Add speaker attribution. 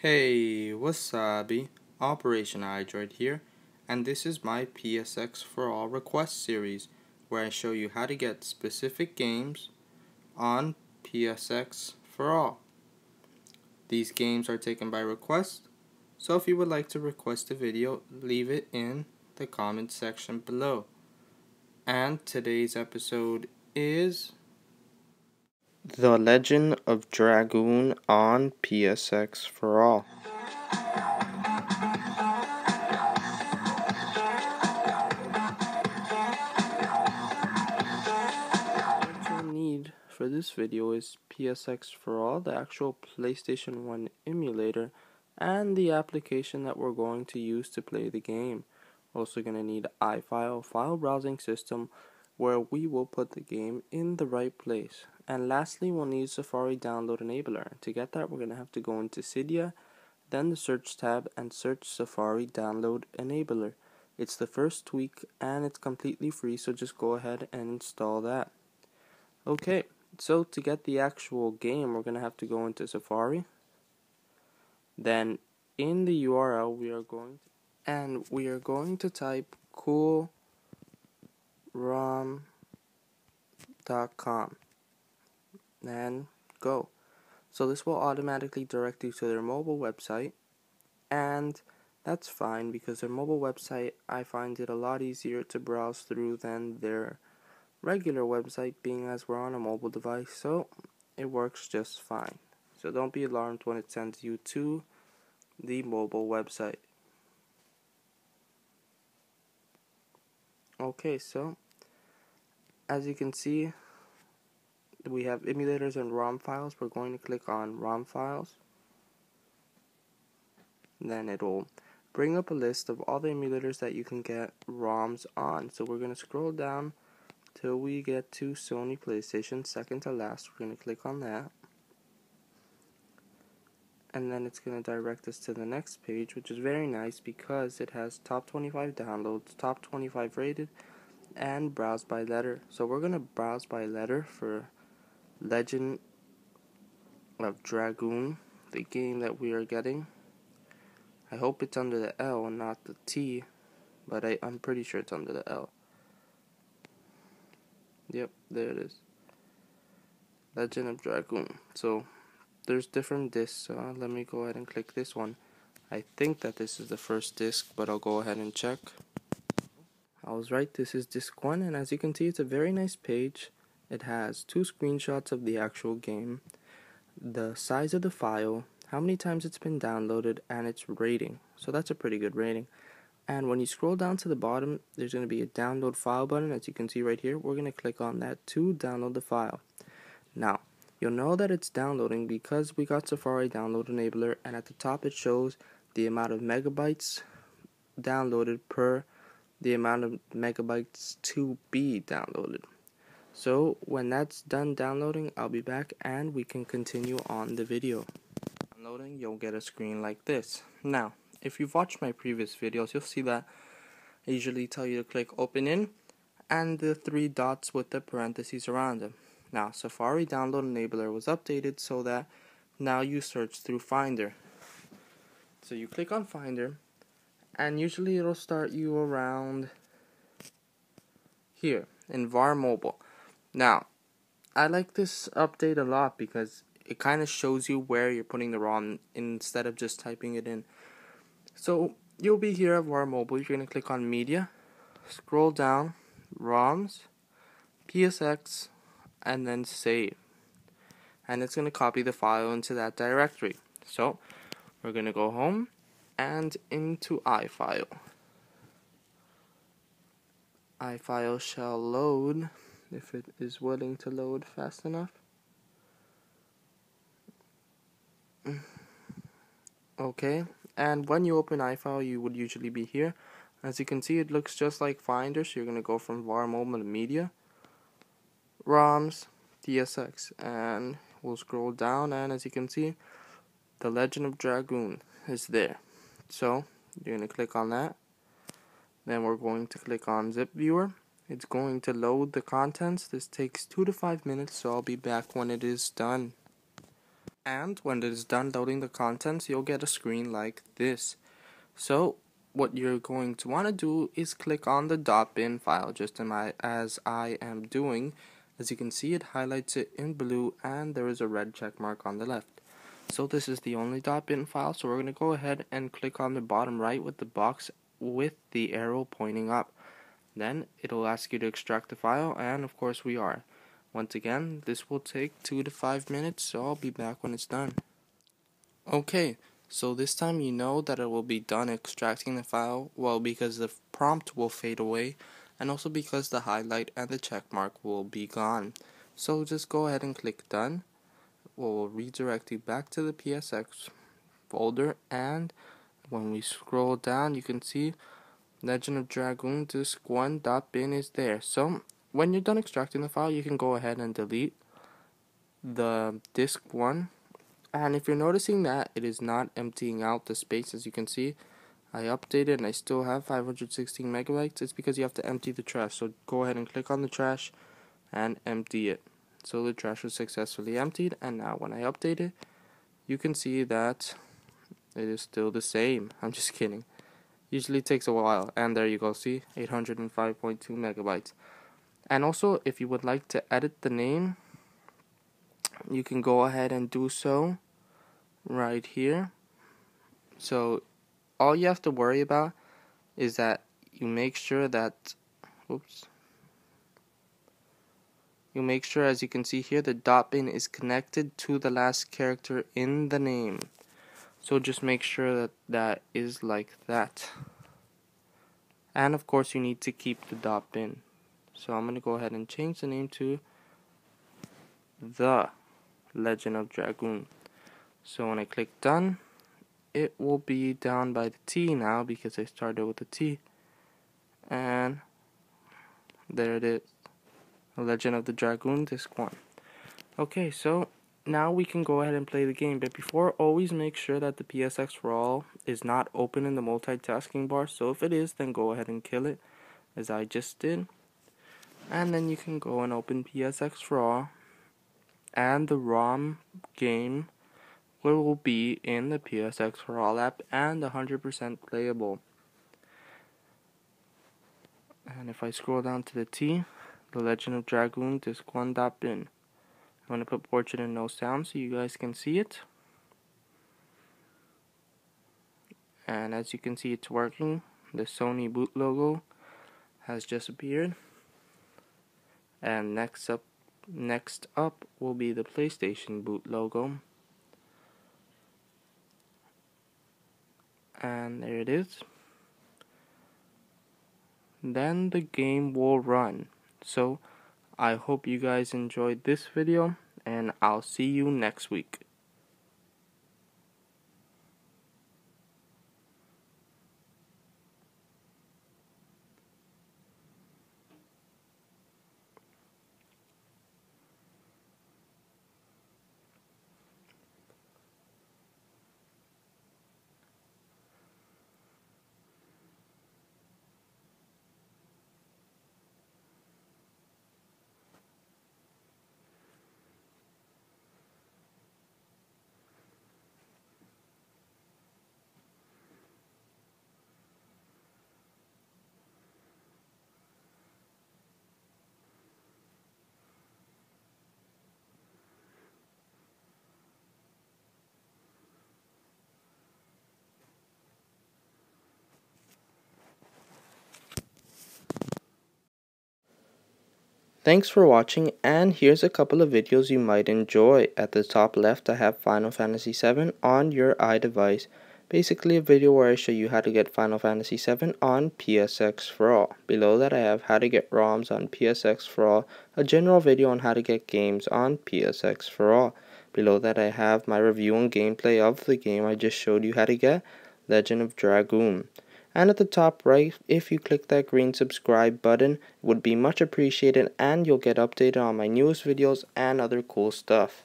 Speaker 1: Hey, wasabi, Operation iDroid here, and this is my PSX4ALL request series where I show you how to get specific games on PSX for All. These games are taken by request, so if you would like to request a video, leave it in the comment section below. And today's episode is the Legend of Dragoon on PSX4ALL. What you'll need for this video is PSX4ALL, the actual PlayStation 1 emulator, and the application that we're going to use to play the game. Also going to need iFile, file browsing system, where we will put the game in the right place. And lastly, we'll need Safari Download Enabler. To get that, we're going to have to go into Cydia, then the Search tab, and search Safari Download Enabler. It's the first tweak, and it's completely free, so just go ahead and install that. Okay, so to get the actual game, we're going to have to go into Safari. Then in the URL, we are going to, and we are going to type cool rom.com and go. So this will automatically direct you to their mobile website and that's fine because their mobile website I find it a lot easier to browse through than their regular website being as we're on a mobile device so it works just fine. So don't be alarmed when it sends you to the mobile website. Okay, so as you can see, we have emulators and ROM files. We're going to click on ROM files. Then it'll bring up a list of all the emulators that you can get ROMs on. So we're going to scroll down till we get to Sony PlayStation, second to last. We're going to click on that. And then it's going to direct us to the next page, which is very nice because it has top 25 downloads, top 25 rated, and browse by letter. So we're going to browse by letter for Legend of Dragoon, the game that we are getting. I hope it's under the L and not the T, but I, I'm pretty sure it's under the L. Yep, there it is. Legend of Dragoon. So there's different discs. Uh, let me go ahead and click this one. I think that this is the first disc, but I'll go ahead and check. I was right, this is disc 1, and as you can see, it's a very nice page. It has two screenshots of the actual game, the size of the file, how many times it's been downloaded, and its rating. So that's a pretty good rating. And when you scroll down to the bottom, there's going to be a download file button, as you can see right here. We're going to click on that to download the file. Now, you'll know that it's downloading because we got Safari Download Enabler, and at the top it shows the amount of megabytes downloaded per the amount of megabytes to be downloaded. So when that's done downloading, I'll be back and we can continue on the video. Downloading, you'll get a screen like this. Now, if you've watched my previous videos, you'll see that I usually tell you to click open in and the three dots with the parentheses around them. Now, Safari Download Enabler was updated so that now you search through Finder. So you click on Finder and usually it'll start you around here in VAR Mobile. Now, I like this update a lot because it kind of shows you where you're putting the ROM instead of just typing it in. So, you'll be here at VAR Mobile. You're going to click on Media, scroll down, ROMs, PSX, and then Save. And it's going to copy the file into that directory. So, we're going to go home and into iFile. iFile shall load if it is willing to load fast enough. Okay, and when you open iFile, you would usually be here. As you can see, it looks just like Finder, so you're going to go from VAR Mobile to Media, ROMs, PSX, and we'll scroll down, and as you can see, The Legend of Dragoon is there. So, you're going to click on that. Then we're going to click on Zip Viewer. It's going to load the contents. This takes two to five minutes, so I'll be back when it is done. and when it is done loading the contents you'll get a screen like this so what you're going to want to do is click on the .bin file just my, as I am doing as you can see it highlights it in blue and there is a red check mark on the left. So this is the only .bin file so we're going to go ahead and click on the bottom right with the box with the arrow pointing up. Then it'll ask you to extract the file and of course we are. Once again, this will take 2 to 5 minutes, so I'll be back when it's done. Okay, so this time you know that it will be done extracting the file, well because the prompt will fade away, and also because the highlight and the check mark will be gone. So just go ahead and click done. We'll redirect you back to the PSX folder, and when we scroll down you can see Legend of Dragoon disk 1.bin is there. So when you're done extracting the file, you can go ahead and delete the disk 1. And if you're noticing that it is not emptying out the space, as you can see, I updated and I still have 516 megabytes. It's because you have to empty the trash. So go ahead and click on the trash and empty it. So the trash was successfully emptied. And now when I update it, you can see that it is still the same. I'm just kidding. Usually takes a while. And there you go. See, 805.2 megabytes. And also, if you would like to edit the name, you can go ahead and do so right here. So, all you have to worry about is that you make sure that, oops, you make sure, as you can see here, the dot bin is connected to the last character in the name. So just make sure that that is like that. And of course, you need to keep the dot bin. So I'm going to go ahead and change the name to The Legend of Dragoon. So when I click done, it will be down by the T now because I started with the T. And there it is. The Legend of the Dragoon Disc 1. Okay, so now we can go ahead and play the game. But before, always make sure that the PSX4ALL is not open in the multitasking bar. So if it is, then go ahead and kill it, as I just did and then you can go and open PSX4ALL and the ROM game will be in the PSX RAW app and 100% playable. And if I scroll down to the T, The Legend of Dragoon Disc 1.bin. I'm going to put portrait in no sound so you guys can see it. And as you can see it's working. The Sony boot logo has just appeared and next up next up will be the PlayStation boot logo and there it is. Then the game will run. So I hope you guys enjoyed this video and I'll see you next week Thanks for watching and here's a couple of videos you might enjoy. At the top left I have Final Fantasy VII on your iDevice. Basically a video where I show you how to get Final Fantasy VII on PSX4ALL. Below that I have how to get ROMs on PSX4ALL, a general video on how to get games on PSX4ALL. Below that I have my review and gameplay of the game I just showed you how to get, Legend of Dragoon and at the top right if you click that green subscribe button it would be much appreciated and you'll get updated on my newest videos and other cool stuff